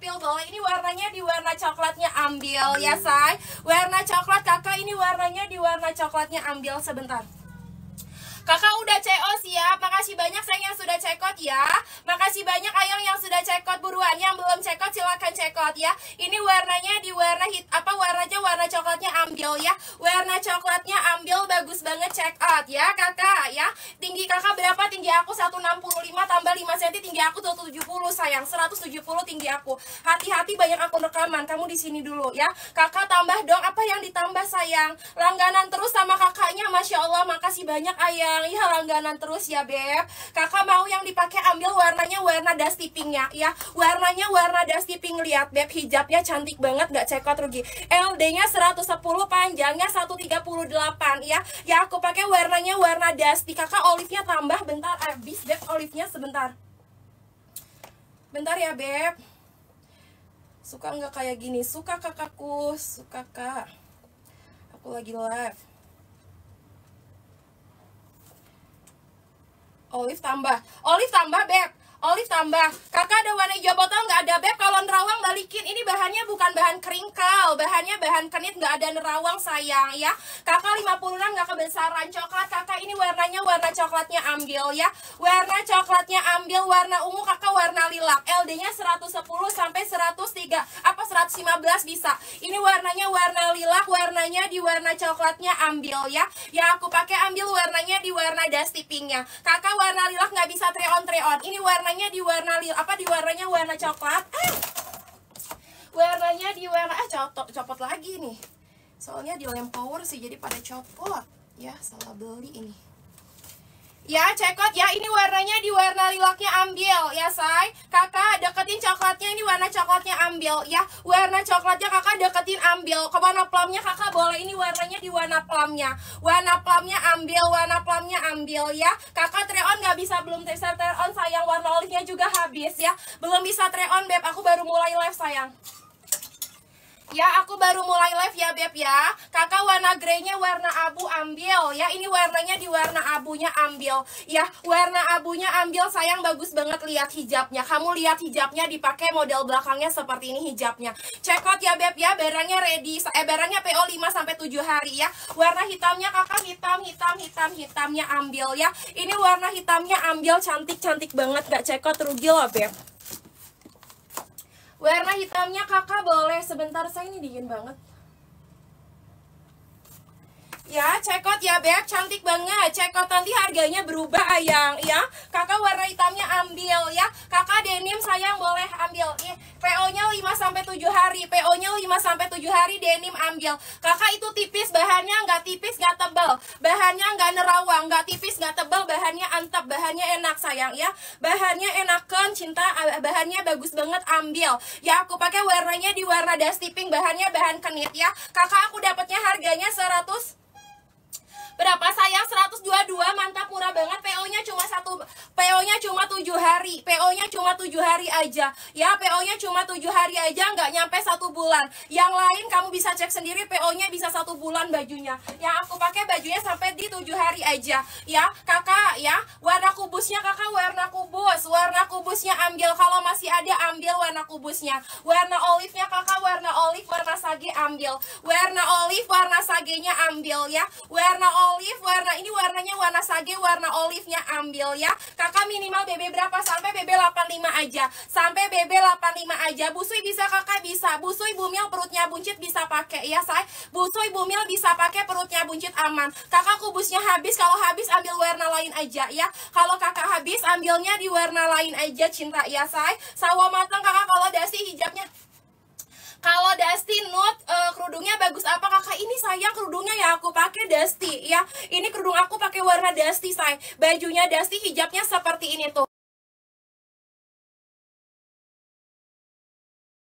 sepil boleh ini warnanya di warna coklatnya ambil ya say. Warna coklat kakak ini warnanya di warna coklatnya ambil sebentar Kakak udah CO siap. Makasih banyak sayang yang sudah cekot ya. Makasih banyak ayang yang sudah cekot buruan. Yang belum cekot silakan cekot ya. Ini warnanya di warna hit apa warnanya warna coklatnya ambil ya. Warna coklatnya ambil bagus banget check out ya kakak ya. Tinggi kakak berapa? Tinggi aku 165 tambah 5 cm tinggi aku 170 sayang. 170 tinggi aku. Hati-hati banyak akun rekaman. Kamu di sini dulu ya. Kakak tambah dong apa yang ditambah sayang. Langganan terus sama kakaknya. Masya Allah makasih banyak ayang yang ya langganan terus ya beb. Kakak mau yang dipakai ambil warnanya warna dusty pinknya ya. Warnanya warna dusty pink lihat beb. Hijabnya cantik banget gak cekot rugi. LD nya 110 panjangnya 138 ya. Ya aku pakai warnanya warna dusty. Kakak olive nya tambah bentar habis beb. Olive nya sebentar. Bentar ya beb. Suka nggak kayak gini? Suka kakakku. Suka kak. Aku lagi live Olive tambah. Olive tambah, Beb. Olive tambah. Kakak ada warna hijau botol nggak ada beb. Kalau nerawang balikin. Ini bahannya bukan bahan keringkal. Bahannya bahan kenit nggak ada nerawang sayang ya. Kakak 56 nggak kebesaran coklat. Kakak ini warnanya warna coklatnya ambil ya. Warna coklatnya ambil warna ungu kakak warna lilac. LD-nya 110 sampai 103 apa 115 bisa. Ini warnanya warna lilac. Warnanya di warna coklatnya ambil ya. Ya aku pakai ambil warnanya di warna dusty pinknya. Kakak warna lilac nggak bisa tray on tray on. Ini warna warnanya di warna lil apa di warnanya warna coklat ah. Warnanya di warna ah copot copot lagi nih soalnya di lem power sih jadi pada copot ya salah beli ini Ya, cekot ya. Ini warnanya di warna lilaknya ambil ya, say. Kakak deketin coklatnya ini warna coklatnya ambil ya. Warna coklatnya kakak deketin ambil. Ke warna plumnya kakak boleh ini warnanya di warna plumnya. Warna plumnya ambil, warna plumnya ambil ya. Kakak try on nggak bisa belum bisa try on sayang. Warna olive-nya juga habis ya. Belum bisa try on beb. Aku baru mulai live sayang. Ya, aku baru mulai live ya, Beb ya. Kakak warna greynya warna abu ambil ya. Ini warnanya di warna abunya ambil. Ya, warna abunya ambil sayang bagus banget lihat hijabnya. Kamu lihat hijabnya dipakai model belakangnya seperti ini hijabnya. Check out ya, Beb ya. Barangnya ready. Eh, barangnya PO 5 sampai 7 hari ya. Warna hitamnya kakak hitam, hitam, hitam, hitamnya ambil ya. Ini warna hitamnya ambil cantik-cantik banget. Gak check out rugi loh, Beb. Warna hitamnya kakak boleh sebentar saya ini dingin banget Ya, cekot ya Beb, cantik banget. Cekot nanti harganya berubah ayang ya. Kakak warna hitamnya ambil ya. Kakak denim sayang boleh ambil. Ih, PO-nya 5 sampai 7 hari. PO-nya 5 sampai 7 hari denim ambil. Kakak itu tipis, bahannya nggak tebal. Bahannya nggak nerawang, nggak tipis, nggak tebal, bahannya antep, bahannya enak sayang ya. Bahannya enakan, cinta bahannya bagus banget ambil. Ya, aku pakai warnanya di warna dusty pink, bahannya bahan kenit ya. Kakak aku dapatnya harganya 100 Berapa sayang? 122 mantap murah banget PO-nya cuma satu PO-nya cuma 7 hari. PO-nya cuma 7 hari aja. Ya PO-nya cuma 7 hari aja nggak nyampe satu bulan. Yang lain kamu bisa cek sendiri PO-nya bisa satu bulan bajunya. Yang aku pakai bajunya sampai di 7 hari aja. Ya kakak ya warna kubusnya kakak. Warna kubus warna kubusnya ambil. Kalau masih ada ambil warna kubusnya. Warna olive-nya kakak warna olive warna sage ambil. Warna olive warna sagenya ambil ya. Warna olive olive warna ini warnanya warna sage warna olive-nya ambil ya. Kakak minimal BB berapa? Sampai BB 85 aja. Sampai BB 85 aja. Busui bisa kakak bisa. Busui bumil perutnya buncit bisa pakai ya say. Busui bumil bisa pakai perutnya buncit aman. Kakak kubusnya habis. Kalau habis ambil warna lain aja ya. Kalau kakak habis ambilnya di warna lain aja cinta ya say sawo matang kakak kalau dasi hijabnya kalau Dusty Nude uh, kerudungnya bagus apa kakak? Ini sayang kerudungnya ya aku pakai Dusty ya. Ini kerudung aku pakai warna Dusty say. Bajunya Dusty hijabnya seperti ini tuh.